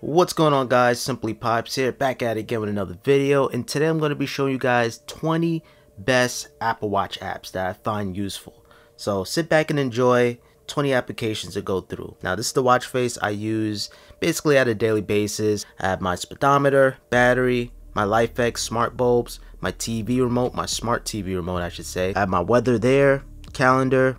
What's going on guys, Simply Pops here, back at it again with another video, and today I'm going to be showing you guys 20 best Apple Watch apps that I find useful. So sit back and enjoy 20 applications to go through. Now this is the watch face I use basically at a daily basis. I have my speedometer, battery, my LIFX smart bulbs, my TV remote, my smart TV remote I should say. I have my weather there, calendar,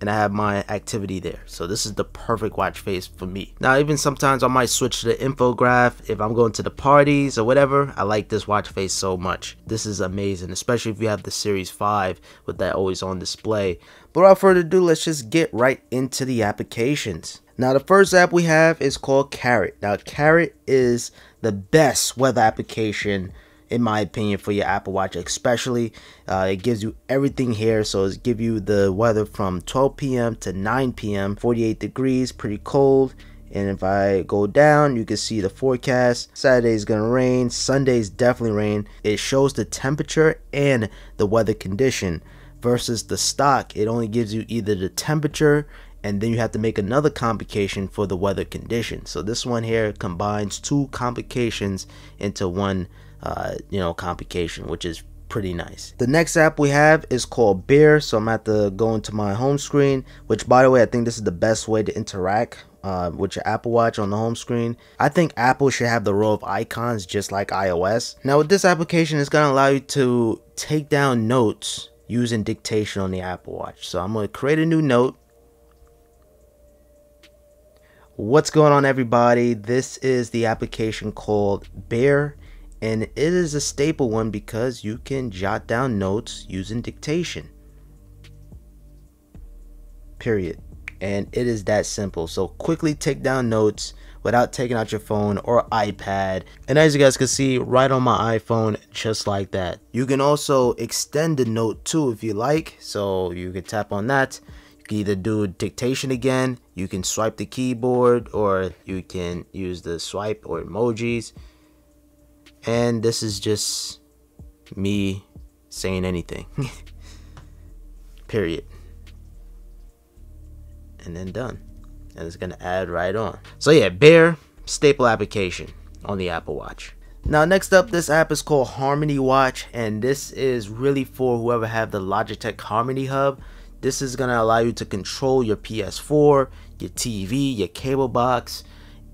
and I have my activity there. So this is the perfect watch face for me. Now even sometimes I might switch to the infograph if I'm going to the parties or whatever. I like this watch face so much. This is amazing, especially if you have the Series 5 with that always on display. But without further ado, let's just get right into the applications. Now the first app we have is called Carrot. Now Carrot is the best weather application in my opinion for your apple watch especially. Uh, it gives you everything here. So it gives you the weather from 12 p.m to 9 p.m 48 degrees pretty cold. And if I go down you can see the forecast. Saturday is gonna rain. Sunday's definitely rain. It shows the temperature and the weather condition versus the stock. It only gives you either the temperature and then you have to make another complication for the weather condition. So this one here combines two complications into one uh, you know, complication, which is pretty nice. The next app we have is called Bear. So I'm at to go into my home screen, which by the way, I think this is the best way to interact uh, with your Apple Watch on the home screen. I think Apple should have the row of icons just like iOS. Now with this application, it's going to allow you to take down notes using dictation on the Apple Watch. So I'm going to create a new note. What's going on everybody? This is the application called Bear and it is a staple one because you can jot down notes using dictation. Period. And it is that simple. So quickly take down notes without taking out your phone or iPad. And as you guys can see right on my iPhone, just like that. You can also extend the note too if you like. So you can tap on that. You can either do dictation again. You can swipe the keyboard or you can use the swipe or emojis and this is just me saying anything. Period. And then done. And it's gonna add right on. So yeah, Bear staple application on the Apple Watch. Now next up this app is called Harmony Watch and this is really for whoever have the Logitech Harmony Hub. This is gonna allow you to control your PS4, your TV, your cable box,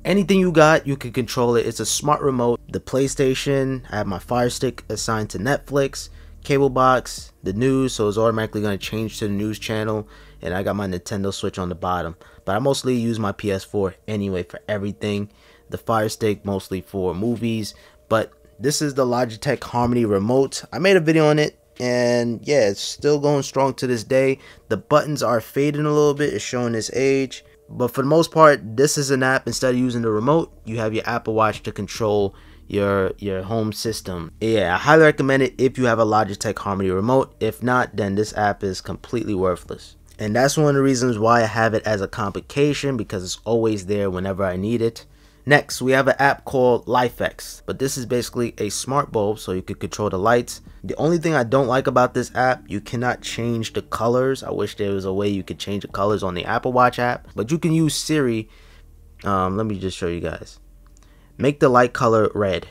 anything you got you can control it. It's a smart remote. The playstation i have my fire stick assigned to netflix cable box the news so it's automatically going to change to the news channel and i got my nintendo switch on the bottom. But i mostly use my ps4 anyway for everything. The fire stick mostly for movies. But this is the logitech harmony remote. I made a video on it and yeah it's still going strong to this day. The buttons are fading a little bit. It's showing its age but for the most part, this is an app. Instead of using the remote, you have your Apple Watch to control your your home system. Yeah, I highly recommend it if you have a Logitech Harmony remote. If not, then this app is completely worthless. And that's one of the reasons why I have it as a complication because it's always there whenever I need it. Next, we have an app called LIFX, but this is basically a smart bulb so you can control the lights. The only thing I don't like about this app, you cannot change the colors. I wish there was a way you could change the colors on the Apple Watch app, but you can use Siri. Um, let me just show you guys. Make the light color red.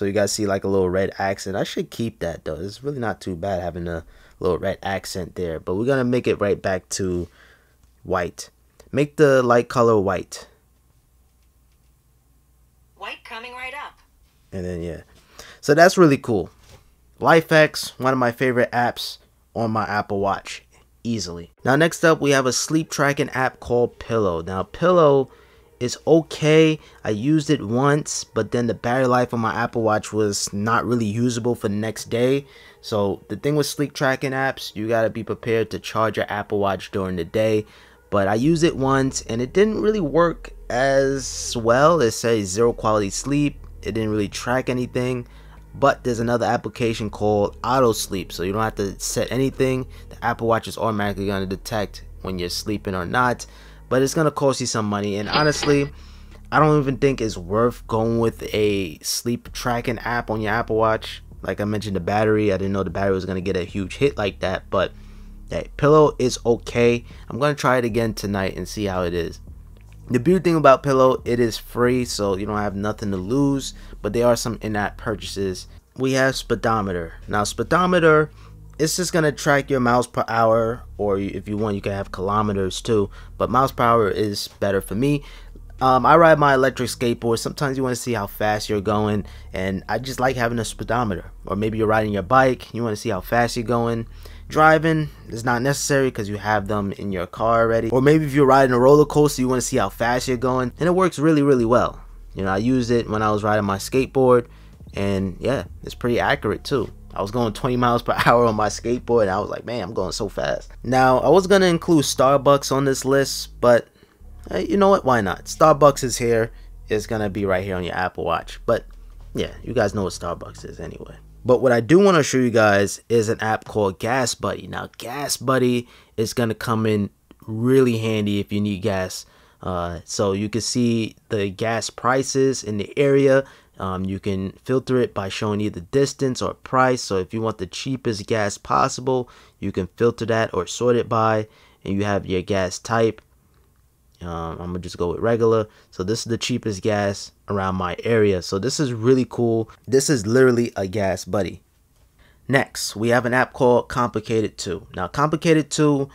So you guys see like a little red accent. I should keep that though. It's really not too bad having a little red accent there. But we're going to make it right back to white. Make the light color white. White coming right up. And then, yeah. So that's really cool. LIFX, one of my favorite apps on my Apple Watch. Easily. Now, next up, we have a sleep tracking app called Pillow. Now, Pillow is okay. I used it once, but then the battery life on my Apple Watch was not really usable for the next day. So the thing with sleep tracking apps, you gotta be prepared to charge your Apple Watch during the day. But I used it once and it didn't really work as well. It says zero quality sleep. It didn't really track anything. But there's another application called Auto Sleep, so you don't have to set anything. The Apple Watch is automatically gonna detect when you're sleeping or not but it's gonna cost you some money. And honestly, I don't even think it's worth going with a sleep tracking app on your Apple Watch. Like I mentioned, the battery, I didn't know the battery was gonna get a huge hit like that, but that Pillow is okay. I'm gonna try it again tonight and see how it is. The beauty thing about Pillow, it is free, so you don't have nothing to lose. But there are some in-app purchases. We have Speedometer. Now, Speedometer, it's just gonna track your miles per hour, or if you want, you can have kilometers too. But miles per hour is better for me. Um, I ride my electric skateboard. Sometimes you want to see how fast you're going, and I just like having a speedometer. Or maybe you're riding your bike, you want to see how fast you're going. Driving is not necessary because you have them in your car already. Or maybe if you're riding a roller coaster, you want to see how fast you're going, and it works really, really well. You know, I used it when I was riding my skateboard, and yeah, it's pretty accurate too. I was going 20 miles per hour on my skateboard, and I was like, man, I'm going so fast. Now, I was gonna include Starbucks on this list, but hey, you know what? Why not? Starbucks is here. It's gonna be right here on your Apple Watch. But yeah, you guys know what Starbucks is anyway. But what I do want to show you guys is an app called GasBuddy. Now, GasBuddy is gonna come in really handy if you need gas. Uh, so you can see the gas prices in the area. Um, you can filter it by showing either distance or price. So if you want the cheapest gas possible, you can filter that or sort it by, and you have your gas type. Um, I'm gonna just go with regular. So this is the cheapest gas around my area. So this is really cool. This is literally a gas buddy. Next, we have an app called Complicate It 2. Now, Complicate It 2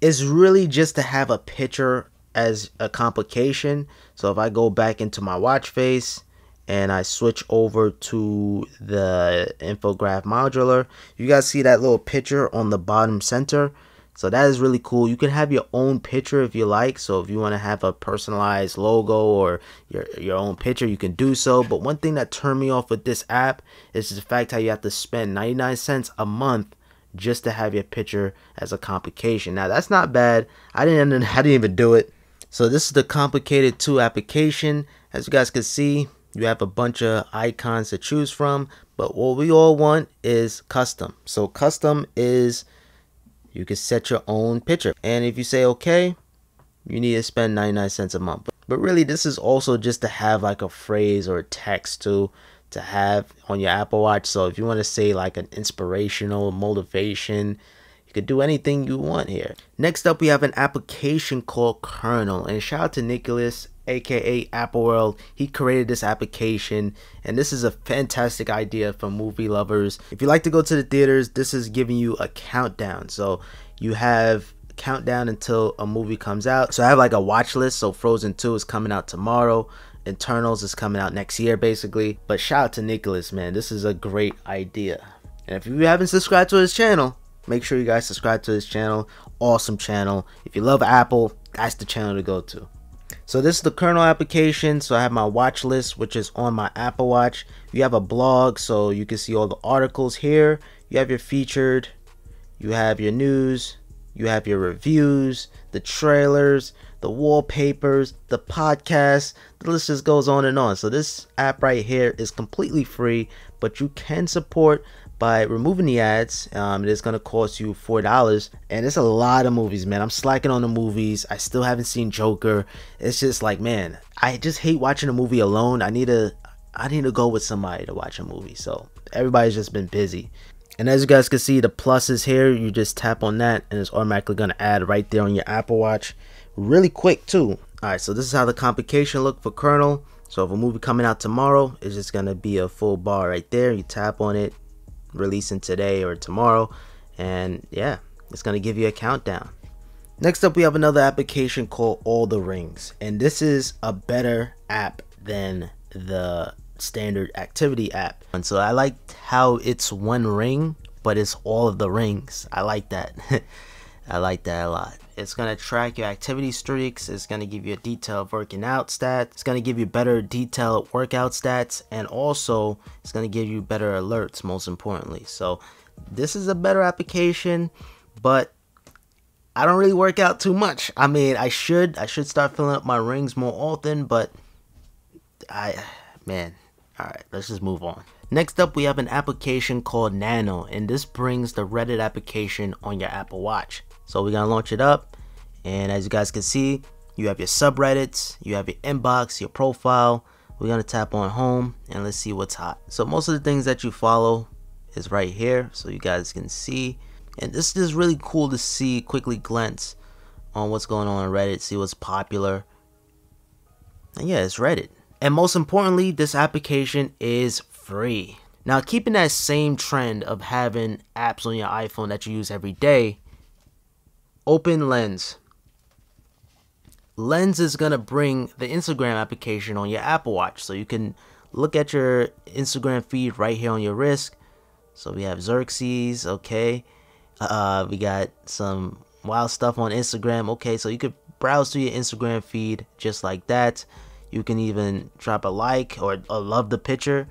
is really just to have a picture as a complication. So if I go back into my watch face and I switch over to the infograph modular, you guys see that little picture on the bottom center. So that is really cool. You can have your own picture if you like. So if you want to have a personalized logo or your your own picture, you can do so. But one thing that turned me off with this app is the fact how you have to spend 99 cents a month just to have your picture as a complication. Now that's not bad. I didn't I didn't even do it. So this is the complicated 2 application. As you guys can see, you have a bunch of icons to choose from, but what we all want is custom. So custom is you can set your own picture. And if you say okay, you need to spend 99 cents a month. But really, this is also just to have like a phrase or a text to to have on your Apple Watch. So if you want to say like an inspirational motivation, you could do anything you want here. Next up, we have an application called Kernel. And shout out to Nikias aka Apple World. He created this application, and this is a fantastic idea for movie lovers. If you like to go to the theaters, this is giving you a countdown. So you have countdown until a movie comes out. So I have like a watch list. So Frozen 2 is coming out tomorrow. Eternals is coming out next year, basically. But shout out to Nikias, man. This is a great idea. And if you haven't subscribed to his channel, make sure you guys subscribe to his channel. Awesome channel. If you love Apple, that's the channel to go to. So this is the kernel application. So I have my watch list, which is on my Apple Watch. You have a blog, so you can see all the articles here. You have your featured, you have your news, you have your reviews, the trailers, the wallpapers, the podcasts. The list just goes on and on. So this app right here is completely free, but you can support by removing the ads. Um, it is going to cost you four dollars, and it's a lot of movies, man. I'm slacking on the movies. I still haven't seen Joker. It's just like, man, I just hate watching a movie alone. I need to, I need to go with somebody to watch a movie. So everybody's just been busy. And as you guys can see, the pluses here, you just tap on that, and it's automatically going to add right there on your Apple Watch, really quick too. All right, so this is how the complication look for Kernel. So if a movie coming out tomorrow, it's just gonna be a full bar right there. You tap on it, releasing today or tomorrow. And yeah, it's going to give you a countdown. Next up, we have another application called All the Rings. And this is a better app than the standard activity app. And so I like how it's one ring, but it's all of the rings. I like that. I like that a lot. It's going to track your activity streaks. It's going to give you a detailed working out stat. It's going to give you better detailed workout stats. And also, it's going to give you better alerts, most importantly. So, this is a better application, but I don't really work out too much. I mean, I should. I should start filling up my rings more often, but I, man, all right, let's just move on. Next up, we have an application called Nano, and this brings the Reddit application on your Apple Watch. So we're gonna launch it up, and as you guys can see, you have your subreddits, you have your inbox, your profile. We're gonna tap on home, and let's see what's hot. So most of the things that you follow is right here, so you guys can see. And this is really cool to see quickly glance on what's going on on Reddit, see what's popular. And yeah, it's Reddit. And most importantly, this application is free. Now, keeping that same trend of having apps on your iPhone that you use every day, open Lens. Lens is going to bring the Instagram application on your Apple Watch. So you can look at your Instagram feed right here on your wrist. So we have Xerxes, okay. Uh, we got some wild stuff on Instagram, okay. So you could browse through your Instagram feed just like that. You can even drop a like or, or love the picture.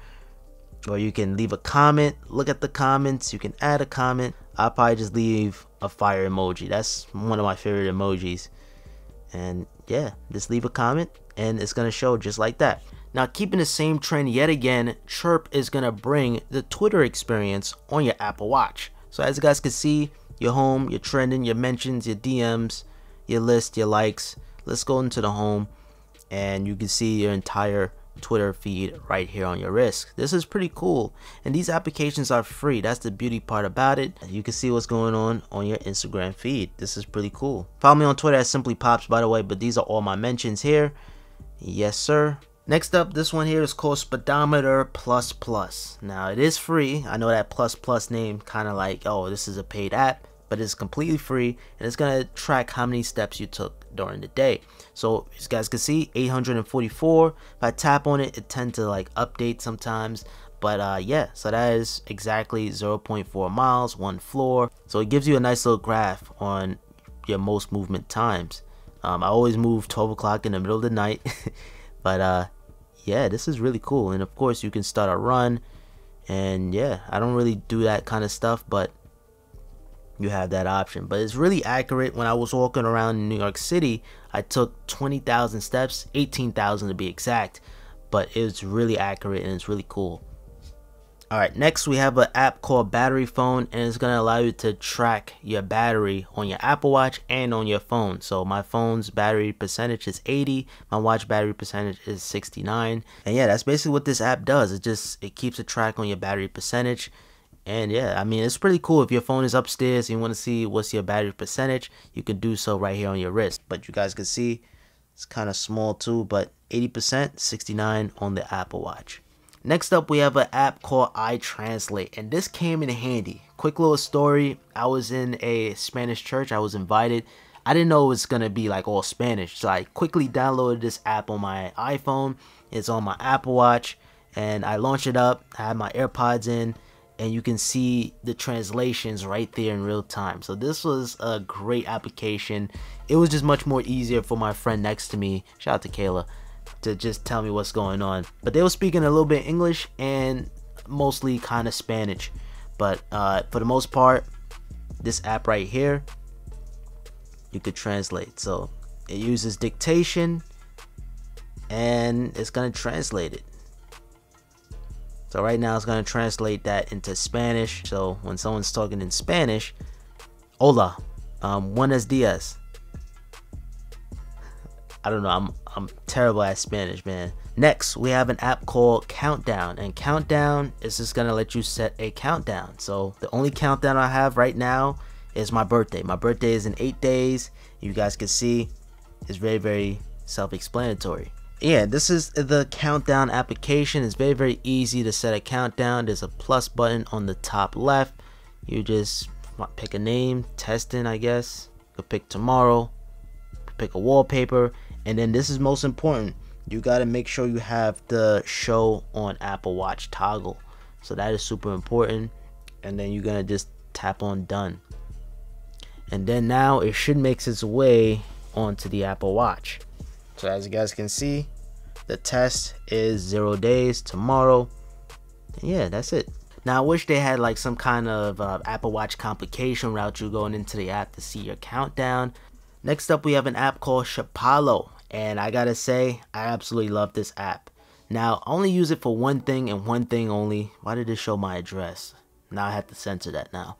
Or you can leave a comment, look at the comments, you can add a comment. I'll probably just leave a fire emoji. That's one of my favorite emojis. And yeah, just leave a comment and it's gonna show just like that. Now, keeping the same trend yet again, Chirp is to bring the Twitter experience on your Apple Watch. So as you guys can see, your home, your trending, your mentions, your DMs, your list, your likes. Let's go into the home and you can see your entire Twitter feed right here on your wrist. This is pretty cool. And these applications are free. That's the beauty part about it. You can see what's going on on your Instagram feed. This is pretty cool. Follow me on Twitter at Simply Pops, by the way, but these are all my mentions here. Yes, sir. Next up, this one here is called Pedometer Plus Plus. Now, it is free. I know that plus plus name kind of like, oh, this is a paid app, but it's completely free and it's to track how many steps you took during the day. So, as you guys can see, 844. If I tap on it, it tends to like update sometimes. But uh, yeah, so that is exactly 0.4 miles, one floor. So it gives you a nice little graph on your most movement times. Um, I always move 12 o'clock in the middle of the night. But uh, yeah, this is really cool. And of course, you can start a run. And yeah, I don't really do that kind of stuff, but you have that option. But it's really accurate. When I was walking around in New York City, I took 20,000 steps, 18,000 to be exact. But it's really accurate and it's really cool. Alright, next we have an app called Battery Phone and it's going to allow you to track your battery on your Apple Watch and on your phone. So my phone's battery percentage is 80, my watch battery percentage is 69. And yeah, that's basically what this app does. It just it keeps a track on your battery percentage. And yeah, I mean, it's pretty cool. If your phone is upstairs and you want to see what's your battery percentage, you can do so right here on your wrist. But you guys can see it's kind of small too, but 80%, 69 on the Apple Watch. Next up, we have an app called iTranslate, and this came in handy. Quick little story I was in a Spanish church, I was invited. I didn't know it was gonna be like all Spanish, so I quickly downloaded this app on my iPhone. It's on my Apple Watch, and I launched it up. I had my AirPods in, and you can see the translations right there in real time. So this was a great application. It was just much more easier for my friend next to me. Shout out to Kayla to just tell me what's going on. But they were speaking a little bit English and mostly kind of Spanish. But uh, for the most part, this app right here, you could translate. So it uses dictation and it's going to translate it. So right now it's going to translate that into Spanish. So when someone's talking in Spanish, hola, um, buenos dias. I don't know. I'm I'm terrible at Spanish, man. Next, we have an app called Countdown, and Countdown is just gonna let you set a countdown. So the only countdown I have right now is my birthday. My birthday is in eight days. You guys can see it's very very self-explanatory. Yeah, this is the countdown application. It's very very easy to set a countdown. There's a plus button on the top left. You just pick a name, testing, I guess. You pick tomorrow, pick a wallpaper, and then this is most important. You got to make sure you have the show on Apple Watch toggle. So that is super important. And then you're going to just tap on done. And then now it should makes its way onto the Apple Watch. So as you guys can see, the test is zero days tomorrow. Yeah, that's it. Now I wish they had like some kind of uh, Apple Watch complication route you going into the app to see your countdown. Next up, we have an app called Chipolo, and I gotta say, I absolutely love this app. Now, I only use it for one thing and one thing only. Why did it show my address? Now I have to censor that now.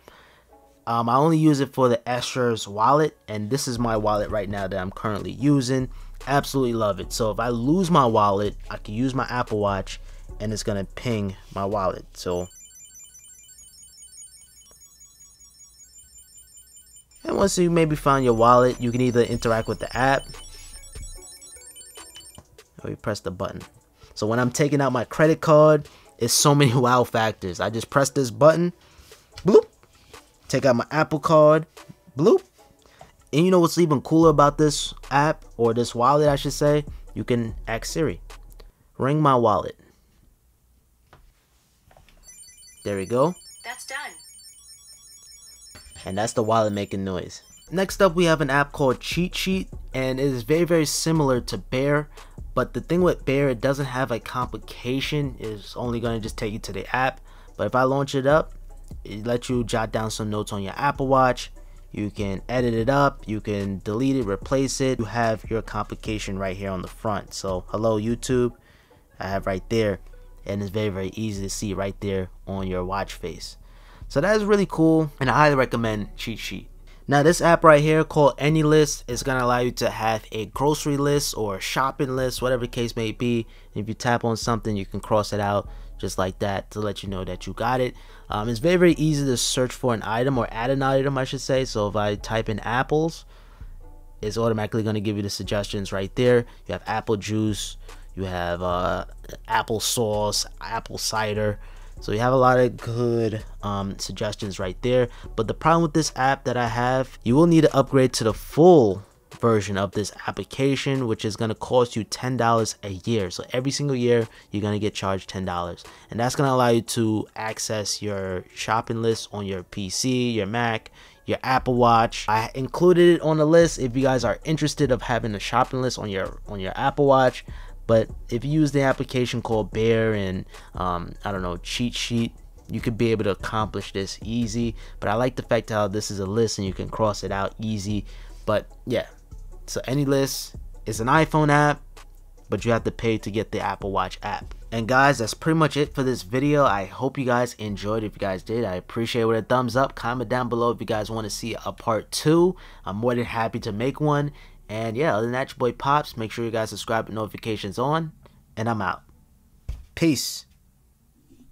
Um, I only use it for the Ekster's wallet, and this is my wallet right now that I'm currently using. Absolutely love it. So if I lose my wallet, I can use my Apple Watch, and it's gonna ping my wallet. So And once you maybe find your wallet, you can either interact with the app or you press the button. So when I'm taking out my credit card, it's so many wow factors. I just press this button, bloop, take out my Apple card, bloop. And you know what's even cooler about this app or this wallet, I should say? You can ask Siri, ring my wallet. There we go. That's done. And that's the wallet making noise. Next up, we have an app called Cheat Sheet, and it is very, very similar to Bear. But the thing with Bear, it doesn't have a complication. It's only going to just take you to the app. But if I launch it up, it lets you jot down some notes on your Apple Watch. You can edit it up, you can delete it, replace it. You have your complication right here on the front. So, hello YouTube, I have right there. And it's very, very easy to see right there on your watch face. So that is really cool, and I highly recommend Cheat Sheet. Now this app right here called AnyList is going to allow you to have a grocery list or shopping list, whatever the case may be. If you tap on something, you can cross it out just like that to let you know that you got it. Um, it's very, very easy to search for an item or add an item, I should say. So if I type in apples, it's automatically going to give you the suggestions right there. You have apple juice, you have uh, apple sauce, apple cider. So you have a lot of good um, suggestions right there. But the problem with this app that I have, you will need to upgrade to the full version of this application, which is going to cost you $10 a year. So every single year, you're going to get charged $10. And that's going to allow you to access your shopping list on your PC, your Mac, your Apple Watch. I included it on the list if you guys are interested of having a shopping list on your on your Apple Watch. But if you use the application called Bear and um, I don't know cheat sheet, you could be able to accomplish this easy. But I like the fact how this is a list and you can cross it out easy. But yeah, so AnyList is an iPhone app, but you have to pay to get the Apple Watch app. And guys, that's pretty much it for this video. I hope you guys enjoyed. If you guys did, I appreciate it with a thumbs up. Comment down below if you guys want to see a part two. I'm more than happy to make one. And yeah, other than that, your boy Pops. Make sure you guys subscribe notifications on. And I'm out. Peace.